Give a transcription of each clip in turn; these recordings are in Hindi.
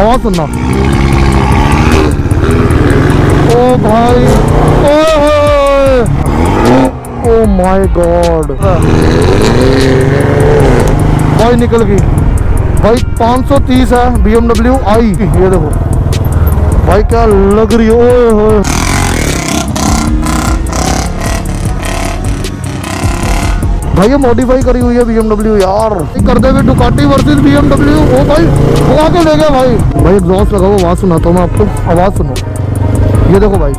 आवाज़ सुनना ओ भाई, ओ ओ माय गॉड। भाई निकल गई। भाई 530 है BMW आई। ये देखो। भाई क्या लग रही है, ओए होए। भाई ये मॉडिफाई करी हुई है बीएमडब्ल्यू यार। करते हुए डुकाटी वर्सेस बीएमडब्ल्यू ओ भाई वो आके ले गया भाई। भाई एग्जॉस्ट लगाओ, आवाज़ सुनाता हूँ मैं आपको। आवाज़ सुनो। ये देखो भाई।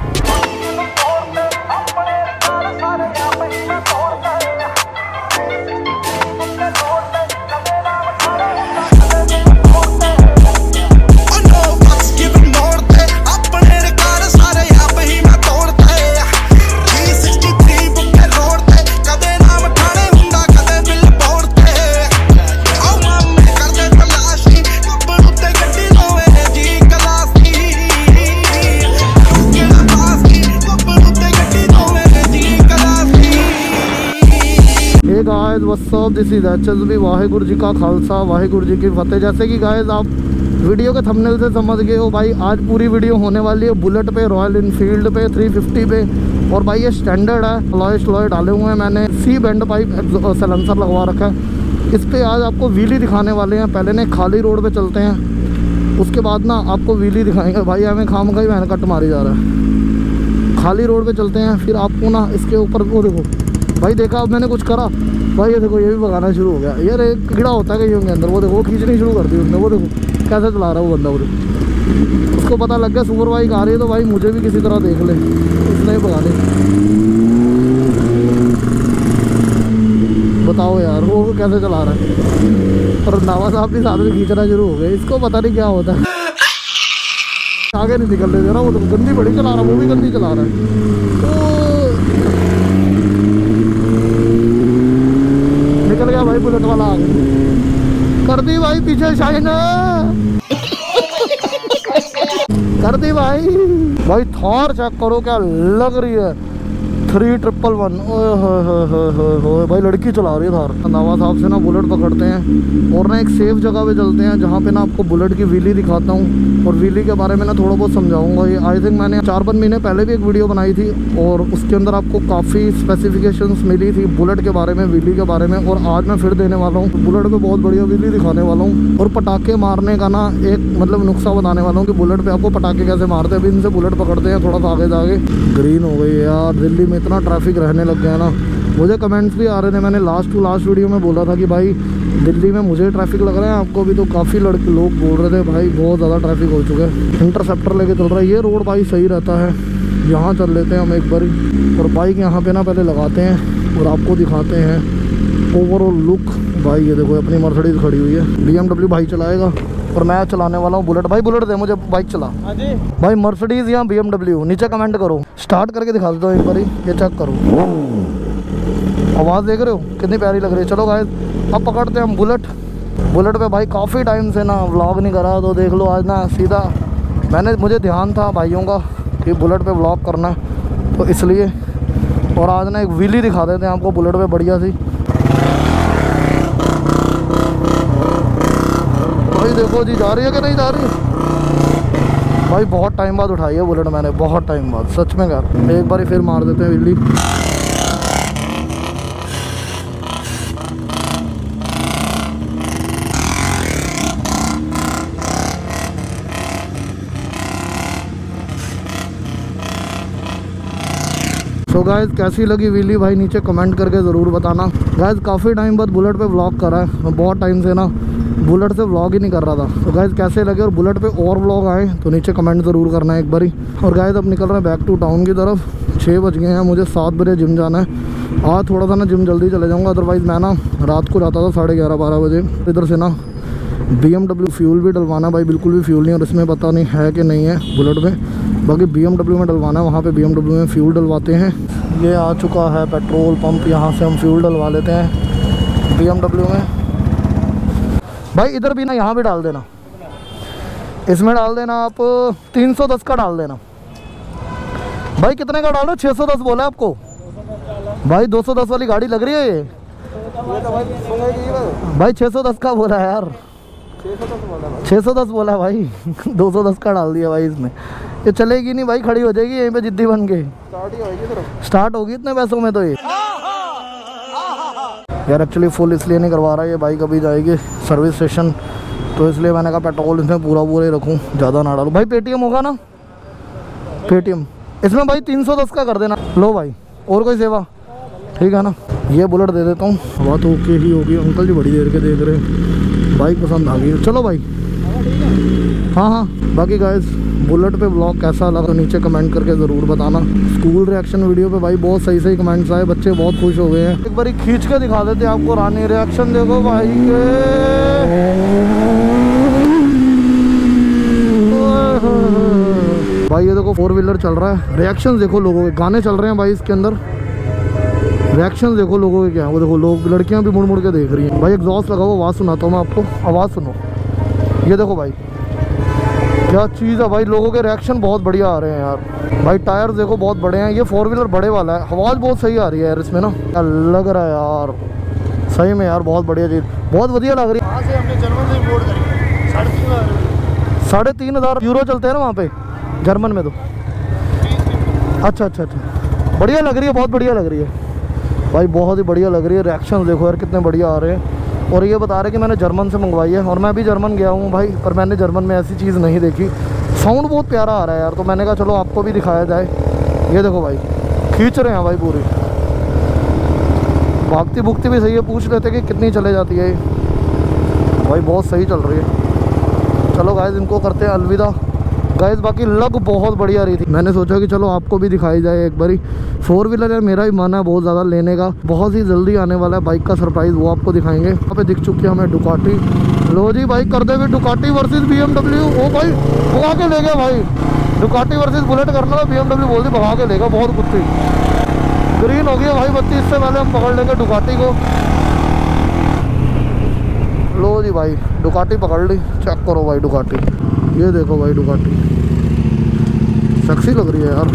Guys what's up this is HSB Waheguru ji का खालसा, वाहेगुरु जी की फतेह। जैसे कि गाइस आप वीडियो के थंबनेल से समझ गए हो भाई, आज पूरी वीडियो होने वाली है बुलेट पे रॉयल इनफील्ड पे 350 पे। और भाई, ये स्टैंडर्ड है लॉय स्लॉय डाले हुए हैं मैंने। सी बैंड पाइप सलेंसर लगवा रखा है। इस पे आज आपको व्हीली दिखाने वाले हैं। पहले ने खाली रोड पे चलते हैं। उसके बाद ना आपको व्हीली दिखाएँगे। भाई, हमें खाम का ही कट मारी जा रहा है। खाली रोड पे चलते हैं, फिर आपको ना इसके ऊपर वो देखो। भाई, देखा अब मैंने कुछ करा? भाई, ये देखो, ये भी भगाना शुरू हो गया। यार, एक कीड़ा होता है कहीं के अंदर, वो देखो, वो खींचनी शुरू कर दी उसने वो देखो, कैसे चला रहा है वो बंदा वो उसको पता लग गया, सुपर बाइक आ रही है तो भाई, मुझे भी किसी तरह देख ले। इसने ही भगा ले बताओ यार, वो कैसे चला रहा है? और नावा साहब भी साथ में खींचना शुरू हो गए। इसको पता नहीं क्या होता है। आगे नहीं निकल रहे, जरा वो तो गंदी बड़ी चला रहा वो भी गंदी चला रहा है तो निकल गया भाई बुलेट वाला। आ गया कर दी भाई पीछे शाइन कर दी भाई। भाई थार चेक करो क्या लग रही है? थ्री ट्रिपल वन भाई, लड़की चला रही है थार नवा साहब से ना बुलेट पकड़ते हैं और ना एक सेफ़ जगह पे चलते हैं जहाँ पे ना आपको बुलेट की व्हीली दिखाता हूँ और व्हीली के बारे में ना थोड़ा बहुत समझाऊँगा। ये आई थिंक मैंने चार पाँच महीने पहले भी एक वीडियो बनाई थी और उसके अंदर आपको काफ़ी स्पेसिफिकेशंस मिली थी बुलेट के बारे में व्हीली के बारे में और आज मैं फिर देने वाला हूँ। बुलेट पे बहुत बढ़िया व्हीली दिखाने वाला हूँ और पटाखे मारने का ना एक मतलब नुस्खा बताने वाला हूँ कि बुलेट पे आपको पटाखे कैसे मारते हैं। अभी इनसे बुलेट पकड़ते हैं थोड़ा सा आगे जाके। ग्रीन हो गई यार, दिल्ली में इतना ट्रैफ़िक रहने लग गया ना। मुझे कमेंट्स भी आ रहे थे। मैंने लास्ट टू लास्ट वीडियो में बोला था कि भाई दिल्ली में मुझे ट्रैफ़िक लग रहा है आपको भी तो काफ़ी लड़के लोग बोल रहे थे भाई बहुत ज़्यादा ट्रैफ़िक हो चुका है। इंटरसेप्टर लेके चल रहा है। ये रोड भाई सही रहता है। यहाँ चल लेते हैं हम एक बार। और बाइक यहाँ पे ना पहले लगाते हैं और आपको दिखाते हैं। ओवरऑल लुक भाई ये देखो अपनी मर्सडीज खड़ी हुई है। BMW भाई चलाएगा। और मैं चलाने वाला हूँ। बुलेट भाई बुलेट दे मुझे। बाइक चला। हाँ भाई मर्सडीज़ या BMW नीचे कमेंट करो। स्टार्ट करके दिखा देता हूँ एक बार, ये चेक करो। आवाज़ देख रहे हो? कितनी प्यारी लग रही है। चलो गाय अब पकड़ते हैं हम बुलेट बुलेट पे भाई काफ़ी टाइम से ना व्लॉग नहीं करा तो देख लो आज ना सीधा। मैंने, मुझे ध्यान था भाइयों का कि बुलेट पे व्लॉग करना है तो इसलिए। और आज ना एक व्हीली दिखा देते हैं आपको बुलेट पे बढ़िया सी। भाई देखो जी, जा रही है कि नहीं जा रही? भाई, बहुत टाइम बाद उठाई है बुलेट मैंने, बहुत टाइम बाद, सच में कर एक बार फिर मार देते हैं विल्ली सो गाइस कैसी लगी विली भाई? नीचे कमेंट करके ज़रूर बताना। गाइस काफ़ी टाइम बाद बुलेट पे व्लॉग करा है, बहुत टाइम से ना। बुलेट से व्लॉग ही नहीं कर रहा था। तो गाइस कैसे लगे? और बुलेट पे और व्लॉग आए तो नीचे कमेंट ज़रूर करना है एक बारी। और गाइस अब निकल रहे हैं बैक टू टाउन की तरफ़। छः बज गए हैं, मुझे सात बजे जिम जाना है। आज थोड़ा सा ना जिम जल्दी चले जाऊँगा अदरवाइज़ मैं ना रात को जाता था साढ़े ग्यारह, बारह बजे। इधर से ना BMW फ्यूल भी डलवाना भाई, बिल्कुल भी फ्यूल नहीं और इसमें पता नहीं है कि नहीं है बुलेट में। बाकी BMW में डलवाना है, वहाँ पर बी में फ्यूल डलवाते हैं। ये आ चुका है पेट्रोल पंप यहाँ से हम फ्यूल डलवा लेते हैं BMW में। भाई इधर भी ना यहाँ भी डाल देना। इसमें डाल देना आप 310 का डाल देना। भाई कितने का डालो? रहे हो 610 बोला आपको। भाई 210 वाली गाड़ी लग रही है ये। भाई 610 का बोला है यार। छः सौ दस बोला भाई। दो सौ दस का डाल दिया भाई इसमें। ये चलेगी नहीं भाई खड़ी हो जाएगी यहीं पे जिद्दी बन के। स्टार्ट होगी इतने पैसों में तो ये। यार एक्चुअली फुल इसलिए नहीं करवा रहा, ये बाइक अभी जाएगी सर्विस स्टेशन तो इसलिए मैंने कहा पेट्रोल इसमें पूरा पूरा ही रखूँ, ज़्यादा ना डालूँ। भाई पेटीएम होगा ना? पेटीएम इसमें भाई तीन सौ दस का कर देना। लो भाई, और कोई सेवा? ठीक है ना? ये बुलेट दे देता हूँ। हवा तो ओके ही होगी। अंकल जी बड़ी देर के देख रहे हैं। बाइक पसंद आ गई। चलो भाई। हाँ हाँ। बाकी गाइस बुलेट पे ब्लॉग कैसा लगा तो नीचे कमेंट करके ज़रूर बताना। स्कूल रिएक्शन वीडियो पे भाई बहुत सही सही कमेंट्स आए बच्चे बहुत खुश हो गए हैं। एक बार खींच के दिखा देते हैं आपको रानी रिएक्शन देखो भाई के। भाई ये देखो फोर व्हीलर चल रहा है। रिएक्शन देखो लोगों के गाने चल रहे हैं भाई इसके अंदर। रिएक्शन देखो लोगों के क्या वो देखो लोग लड़कियाँ भी मुड़ मुड़ के देख रही हैं। भाई एग्जॉस्ट लगा हुआ आवाज़ सुनाता हूँ मैं आपको आवाज़ सुनो। ये देखो भाई। क्या चीज़ है भाई? लोगों के रिएक्शन बहुत बढ़िया आ रहे हैं यार। भाई टायर देखो बहुत बड़े हैं। ये फोर व्हीलर बड़े वाला है। आवाज़ बहुत सही आ रही है यार इसमें ना। क्या लग रहा है यार? सही में यार बहुत बढ़िया चीज़। बहुत बढ़िया लग रही है। साढ़े तीन हज़ार। यूरो चलते हैं ना वहाँ पे? जर्मन में तो। अच्छा अच्छा अच्छा। बढ़िया लग रही है बहुत बढ़िया लग रही है। भाई बहुत ही बढ़िया लग रही है। रिएक्शन देखो यार कितने बढ़िया आ रहे हैं। और ये बता रहे कि मैंने जर्मन से मंगवाई है और मैं भी जर्मन गया हूँ भाई, पर मैंने जर्मन में ऐसी चीज़ नहीं देखी। साउंड बहुत प्यारा आ रहा है यार तो मैंने कहा चलो आपको भी दिखाया जाए। ये देखो भाई, खींच रहे हैं भाई पूरी। भागती भुगती भी सही है, पूछ लेते कि कितनी चले जाती है भाई बहुत सही चल रही है। चलो गाइस इनको करते हैं अलविदा। गाइस बाकी लग बहुत बढ़िया रही थी। मैंने सोचा कि चलो आपको भी दिखाई जाए एक बारी। फोर व्हीलर है मेरा भी मन है बहुत ज़्यादा लेने का। बहुत ही जल्दी आने वाला है बाइक का सरप्राइज़ वो आपको दिखाएँगे। यहाँ पे दिख चुकी है हमें डुकाटी लो जी भाई कर दे हुए डुकाटी वर्सेस बी ओ भाई, भगा के ले गया भाई। डुकाटी वर्सेस बुलेट करना बी एमडब्ल्यू बोल दी, भगा के लेगा बहुत कुत्ती ग्रीन हो गया भाई बत्ती इससे पहले हम पकड़ लेंगे डुकाटी को। लो जी भाई डुकाटी पकड़ ली। चेक करो भाई डुकाटी ये देखो भाई डुकाटी। सेक्सी लग रही है यार।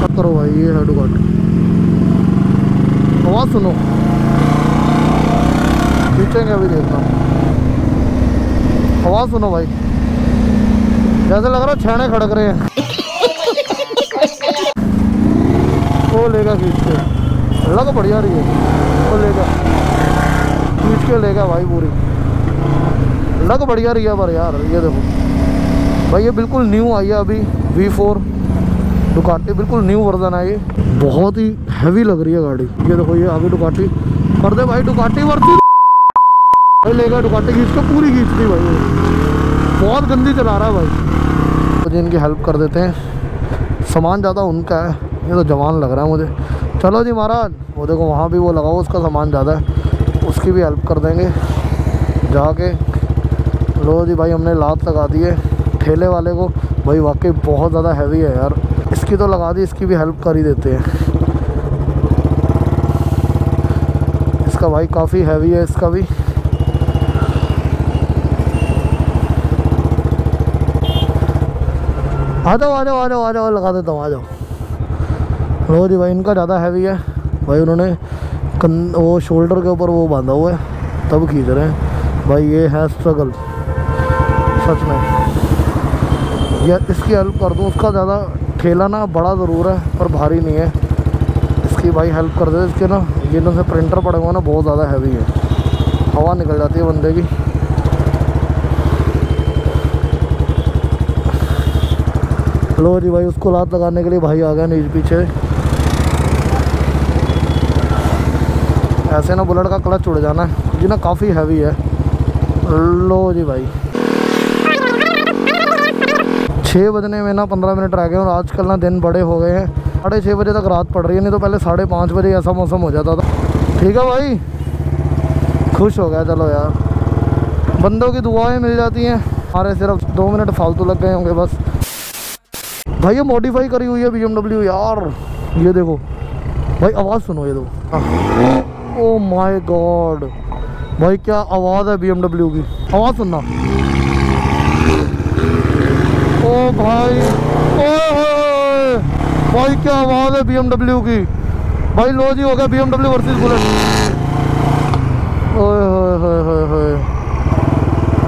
चेक करो भाई, ये है डुकाटी। आवाज़ सुनो। खींचेंगे अभी देखना आवाज़ सुनो भाई। जैसे लग रहा है छेने खड़क रहे हैं। वो लेगा खींच के। लग बढ़िया रही है। वो लेगा। खींच के लेगा भाई पूरी। लग बढ़िया रही है पर यार, ये देखो। भाई ये बिल्कुल न्यू आई है अभी वी फोर डुकाटी बिल्कुल न्यू वर्जन है ये। बहुत ही हैवी लग रही है गाड़ी। ये देखो ये आगे डुकाटी कर दे भाई डुकाटी वर्ती भाई लेगा डुकाटी खींच के पूरी खींच दी भाई। बहुत गंदी चला रहा है भाई। तो जी इनकी हेल्प कर देते हैं। सामान ज़्यादा उनका है। ये तो जवान लग रहा है मुझे। चलो जी महाराज, वो देखो वहाँ भी वो लगा हुआ उसका सामान ज़्यादा है। उसकी भी हेल्प कर देंगे। जाके लो जी भाई, हमने लात लगा दी है। ठेले वाले को भाई वाकई बहुत ज़्यादा हैवी है यार। इसकी तो लगा दी, इसकी भी हेल्प कर ही देते हैं। इसका भाई काफ़ी हैवी है, इसका भी। आ जाओ आ जाओ आ जाओ आ जाओ, लगा देता हूँ, आ जाओ। लो जी भाई, इनका ज़्यादा हैवी है। भाई उन्होंने कन, वो शोल्डर के ऊपर वो बांधा हुआ है, तब खींच रहे हैं। भाई ये है स्ट्रगल सच में। या इसकी हेल्प कर दूँ, उसका ज़्यादा ठेला ना बड़ा ज़रूर है, पर भारी नहीं है। इसकी भाई हेल्प कर दे, इसके ना ये ना प्रिंटर पड़े हुए ना, बहुत ज़्यादा हैवी है। हवा निकल जाती है बंदे की। लो जी भाई, उसको लात लगाने के लिए भाई आ गया नीचे पीछे। ऐसे ना बुलेट का क्लच उड़ जाना है जी ना काफ़ी हैवी है। लो जी भाई। छः बजने में ना पंद्रह मिनट रह गए और आजकल ना दिन बड़े हो गए हैं। साढ़े छः बजे तक रात पड़ रही है, नहीं तो पहले साढ़े पाँच बजे ऐसा मौसम हो जाता था। ठीक है भाई? खुश हो गया, चलो यार। बंदों की दुआएँ मिल जाती हैं। हमारे सिर्फ़ दो मिनट फालतू लग गए होंगे बस। भाई, ये मॉडिफाई करी हुई है BMW यार। ये देखो। भाई, आवाज़ सुनो ये देखो। ओ माय गॉड भाई, क्या आवाज़ है BMW की? आवाज़ सुनना। ओ भाई ओ भाई, क्या आवाज़ है बी एमडब्ल्यू की? भाई, लो जी, हो गया बी एमडब्ल्यू वर्सेस बुलेट ओए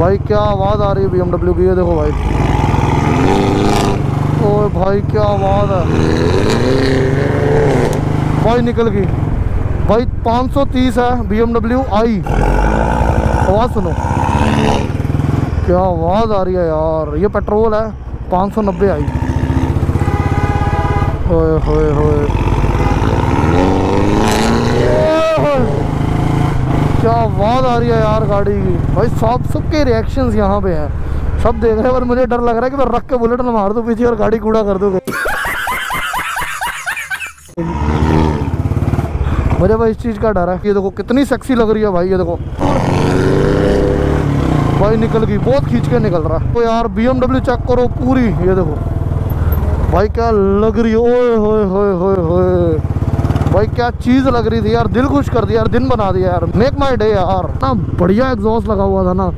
भाई, क्या आवाज़ आ रही है बी की? ये देखो भाई। ओए, भाई, क्या आवाज़ है? भाई, निकल गई। भाई 530 है बी आई। आवाज़ सुनो। क्या आवाज़ आ रही है यार? ये पेट्रोल है। 590 आई। ओए, होए होए। क्या आवाज़ आ रही है यार गाड़ी की? भाई, सब, सबके रिएक्शंस यहाँ पे हैं। सब देख रहे हैं, पर मुझे डर लग रहा है कि मैं रख के बुलेट में मार दूँ, पीछे और गाड़ी कूड़ा कर दूँ। मुझे भाई इस चीज़ का डर है। ये देखो, कितनी सेक्सी लग रही है भाई, ये देखो। भाई निकल गई, बहुत खींच के निकल रहा। तो यार BMW चेक करो पूरी, ये देखो। भाई, क्या लग रही ओए, होए होए होए होए। भाई, क्या चीज़ लग रही थी यार, दिल खुश कर दिया यार, दिन बना दिया यार। मेक माई डे यार। ना बढ़िया एग्जॉस्ट लगा हुआ था ना।